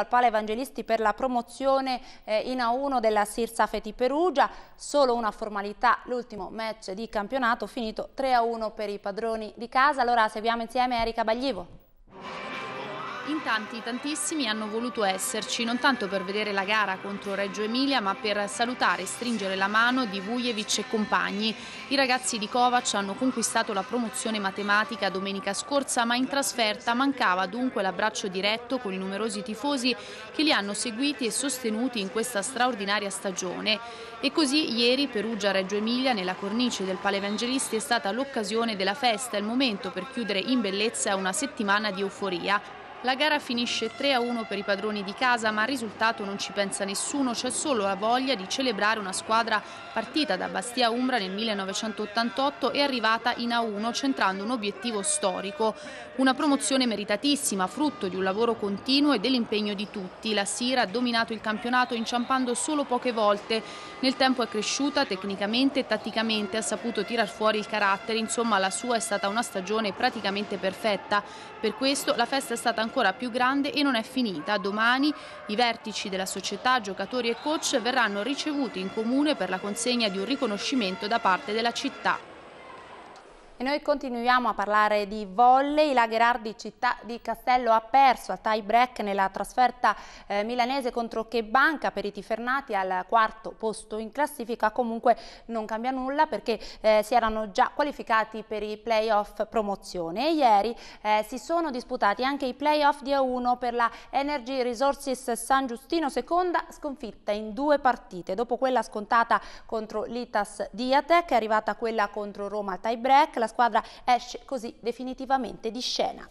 al Evangelisti per la promozione eh, in A1 della Sirsa Feti Perugia, solo una formalità, l'ultimo match di campionato finito 3-1 per i padroni di casa. Allora seguiamo insieme Erika Baglivo. In tanti, tantissimi hanno voluto esserci, non tanto per vedere la gara contro Reggio Emilia, ma per salutare e stringere la mano di Vujevic e compagni. I ragazzi di Kovac hanno conquistato la promozione matematica domenica scorsa, ma in trasferta mancava dunque l'abbraccio diretto con i numerosi tifosi che li hanno seguiti e sostenuti in questa straordinaria stagione. E così ieri Perugia-Reggio Emilia, nella cornice del Palevangelisti, è stata l'occasione della festa, il momento per chiudere in bellezza una settimana di euforia. La gara finisce 3-1 per i padroni di casa, ma al risultato non ci pensa nessuno, c'è solo la voglia di celebrare una squadra partita da Bastia Umbra nel 1988 e arrivata in A1 centrando un obiettivo storico. Una promozione meritatissima, frutto di un lavoro continuo e dell'impegno di tutti. La Sira ha dominato il campionato inciampando solo poche volte. Nel tempo è cresciuta tecnicamente e tatticamente, ha saputo tirar fuori il carattere, insomma la sua è stata una stagione praticamente perfetta. Per questo la festa è stata ancora più grande e non è finita. Domani i vertici della società, giocatori e coach verranno ricevuti in comune per la consegna di un riconoscimento da parte della città. E noi continuiamo a parlare di volley. La Gherardi Città di Castello ha perso al tie break nella trasferta eh, milanese contro Chebanca per i tifernati al quarto posto in classifica. Comunque non cambia nulla perché eh, si erano già qualificati per i playoff promozione. E ieri eh, si sono disputati anche i playoff di A1 per la Energy Resources San Giustino, seconda sconfitta in due partite. Dopo quella scontata contro l'Itas Diatec è arrivata quella contro Roma al tie break. La squadra esce così definitivamente di scena.